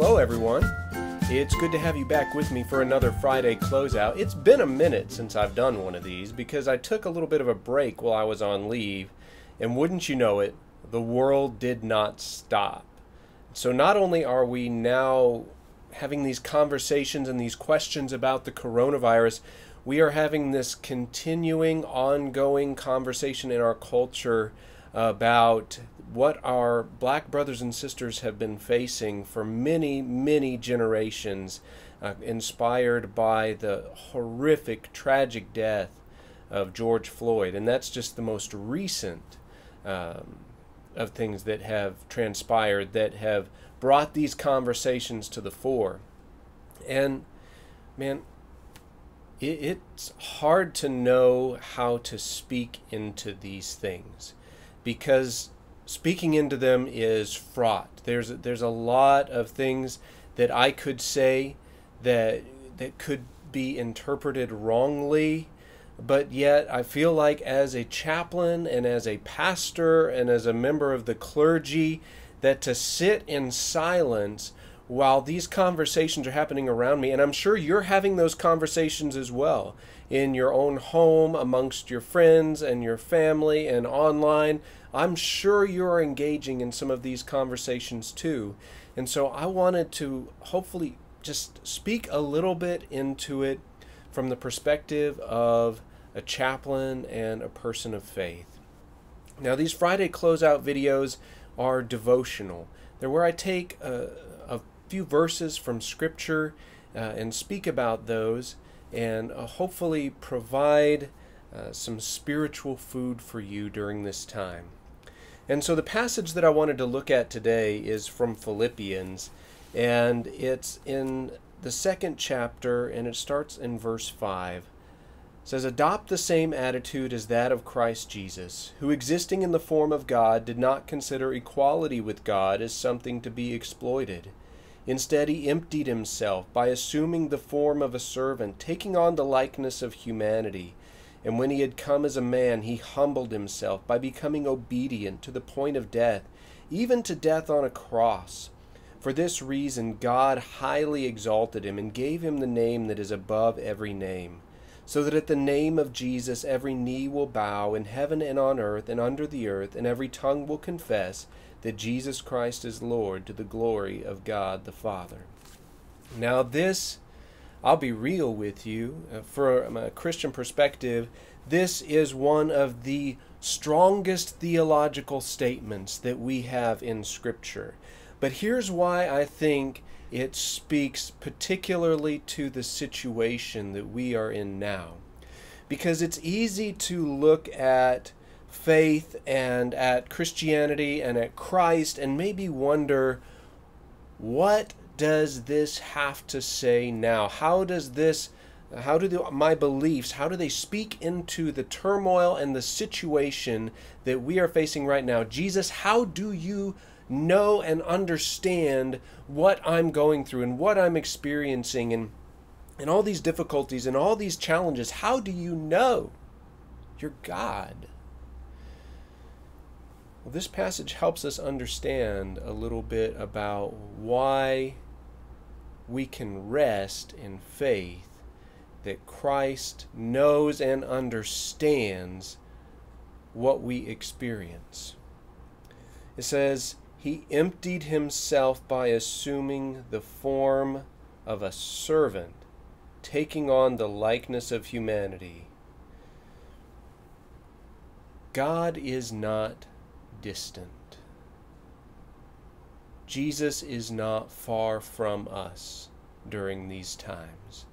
hello everyone. It's good to have you back with me for another Friday closeout. It's been a minute since I've done one of these because I took a little bit of a break while I was on leave, and wouldn't you know it, the world did not stop. So not only are we now having these conversations and these questions about the coronavirus, we are having this continuing, ongoing conversation in our culture about what our black brothers and sisters have been facing for many, many generations, uh, inspired by the horrific, tragic death of George Floyd. And that's just the most recent um, of things that have transpired that have brought these conversations to the fore. And man, it, it's hard to know how to speak into these things because speaking into them is fraught. There's there's a lot of things that I could say that that could be interpreted wrongly, but yet I feel like as a chaplain and as a pastor and as a member of the clergy that to sit in silence while these conversations are happening around me and I'm sure you're having those conversations as well in your own home amongst your friends and your family and online I'm sure you're engaging in some of these conversations too. And so I wanted to hopefully just speak a little bit into it from the perspective of a chaplain and a person of faith. Now, these Friday closeout videos are devotional. They're where I take a, few verses from Scripture uh, and speak about those and uh, hopefully provide uh, some spiritual food for you during this time. And so the passage that I wanted to look at today is from Philippians, and it's in the second chapter, and it starts in verse 5. It says, Adopt the same attitude as that of Christ Jesus, who existing in the form of God did not consider equality with God as something to be exploited. Instead, he emptied himself by assuming the form of a servant, taking on the likeness of humanity and when he had come as a man, he humbled himself by becoming obedient to the point of death, even to death on a cross. For this reason, God highly exalted him and gave him the name that is above every name, so that at the name of Jesus every knee will bow in heaven and on earth and under the earth, and every tongue will confess that Jesus Christ is Lord to the glory of God the Father. Now, this I'll be real with you. Uh, from a Christian perspective, this is one of the strongest theological statements that we have in Scripture. But here's why I think it speaks particularly to the situation that we are in now. Because it's easy to look at faith and at Christianity and at Christ and maybe wonder what does this have to say now? How does this how do the, my beliefs how do they speak into the turmoil and the situation that we are facing right now jesus how do you know and understand what i'm going through and what i'm experiencing and and all these difficulties and all these challenges how do you know you're god well this passage helps us understand a little bit about why we can rest in faith that Christ knows and understands what we experience. It says, He emptied himself by assuming the form of a servant, taking on the likeness of humanity. God is not distant. Jesus is not far from us during these times.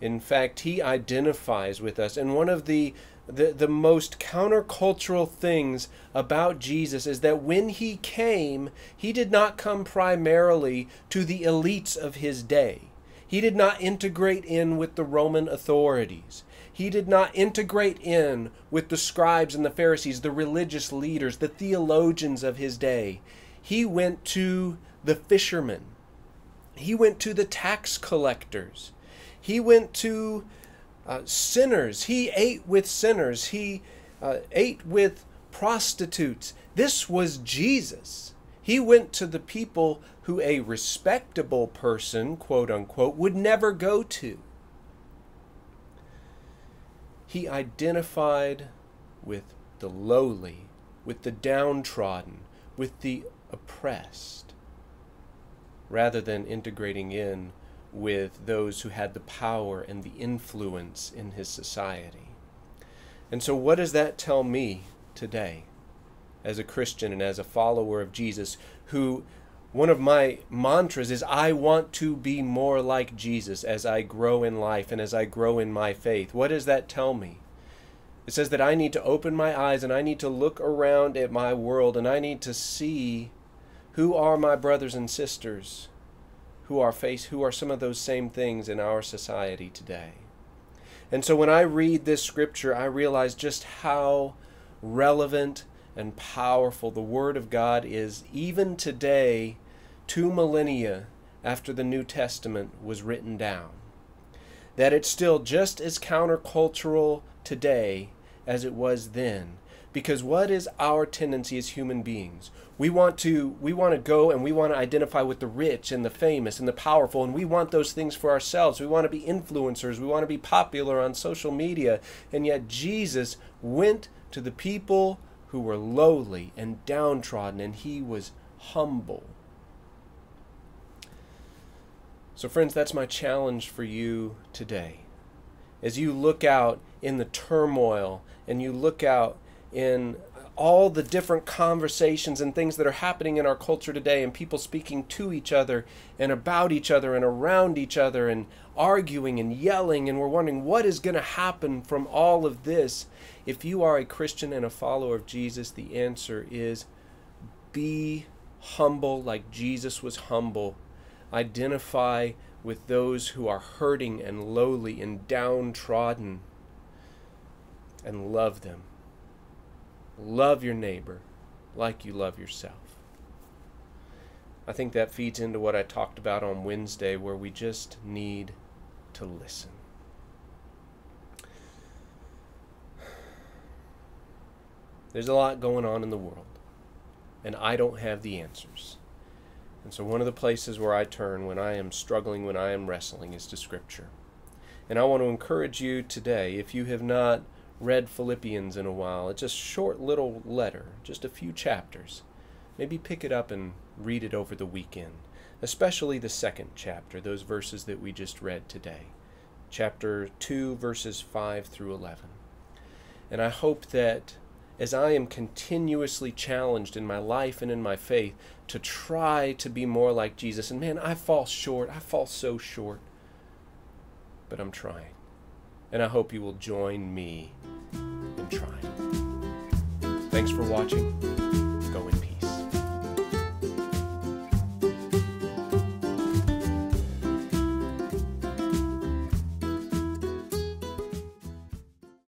In fact, he identifies with us. And one of the, the, the most countercultural things about Jesus is that when he came, he did not come primarily to the elites of his day. He did not integrate in with the Roman authorities. He did not integrate in with the scribes and the Pharisees, the religious leaders, the theologians of his day. He went to the fishermen. He went to the tax collectors. He went to uh, sinners. He ate with sinners. He uh, ate with prostitutes. This was Jesus. He went to the people who a respectable person, quote unquote, would never go to. He identified with the lowly, with the downtrodden, with the oppressed, rather than integrating in with those who had the power and the influence in his society. And so, what does that tell me today as a Christian and as a follower of Jesus who one of my mantras is I want to be more like Jesus as I grow in life and as I grow in my faith. What does that tell me? It says that I need to open my eyes and I need to look around at my world and I need to see who are my brothers and sisters who are face who are some of those same things in our society today. And so when I read this scripture, I realize just how relevant and powerful the Word of God is even today, two millennia after the New Testament was written down. That it's still just as countercultural today as it was then. Because what is our tendency as human beings? We want to we want to go and we want to identify with the rich and the famous and the powerful and we want those things for ourselves. We want to be influencers, we want to be popular on social media. And yet Jesus went to the people who were lowly and downtrodden and he was humble. So friends, that's my challenge for you today. As you look out in the turmoil and you look out in all the different conversations and things that are happening in our culture today and people speaking to each other and about each other and around each other and arguing and yelling and we're wondering what is going to happen from all of this. If you are a christian and a follower of jesus the answer is be humble like jesus was humble. Identify with those who are hurting and lowly and downtrodden and love them Love your neighbor like you love yourself. I think that feeds into what I talked about on Wednesday, where we just need to listen. There's a lot going on in the world, and I don't have the answers. And so, one of the places where I turn when I am struggling, when I am wrestling, is to Scripture. And I want to encourage you today, if you have not read Philippians in a while. It's a short little letter, just a few chapters. Maybe pick it up and read it over the weekend, especially the second chapter, those verses that we just read today. Chapter 2, verses 5 through 11. And I hope that as I am continuously challenged in my life and in my faith to try to be more like Jesus, and man, I fall short, I fall so short, but I'm trying and I hope you will join me in trying. Thanks for watching.